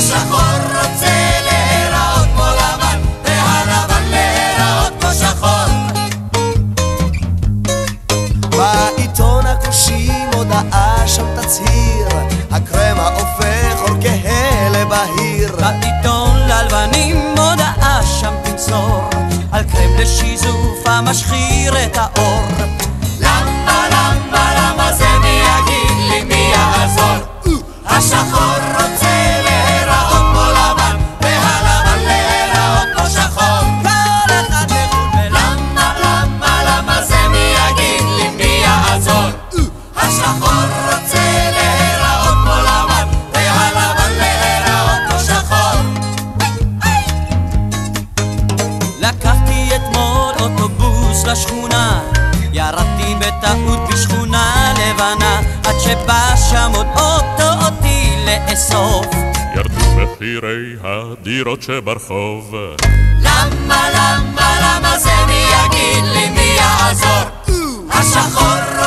השחור רוצה להיראות כמו לבן, והלבן להיראות כמו שחור. בעיתון הכושים הודעה שם תצהיר, הקרם ההופך אור כהה לבהיר. בעיתון ללבנים הודעה שם תמסור, על קרם לשיזוף המשחיר את האור. אתמול אוטובוס לשכונה, ירדתי בטעות בשכונה לבנה, עד שבא שם עוד אוטו אותי לאסוף. ירדו מחירי הדירות שברחוב. למה, למה, למה זה מי יגיד לי מי יעזור? השחור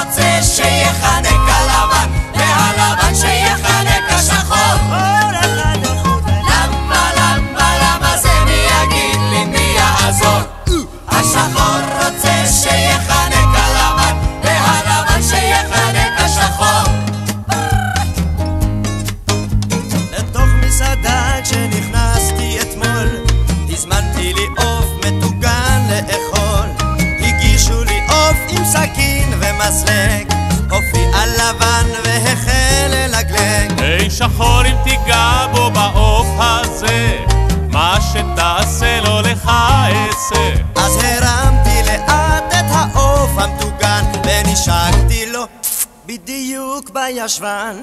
עוף מטוגן לאכול. הגישו לי עוף עם סכין ומסלג, עופי על לבן והחל ללגלג. היי שחור אם תיגע בו בעוף הזה, מה שתעשה לו לך אעשה. אז הרמתי לאט את העוף המטוגן, ונשקתי לו בדיוק בישבן.